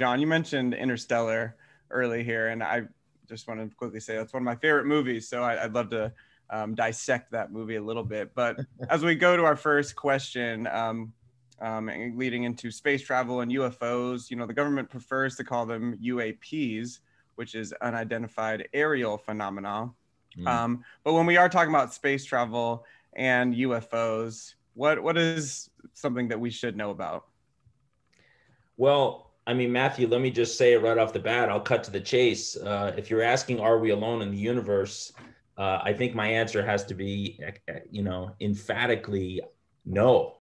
John, you mentioned Interstellar early here, and I just want to quickly say that's one of my favorite movies. So I, would love to um, dissect that movie a little bit. But as we go to our first question, um, um, leading into space travel and UFOs, you know, the government prefers to call them UAPs, which is unidentified aerial phenomena. Mm. Um, but when we are talking about space travel and UFOs, what what is something that we should know about? Well, I mean, Matthew, let me just say it right off the bat. I'll cut to the chase. Uh, if you're asking, are we alone in the universe? Uh, I think my answer has to be, you know, emphatically no.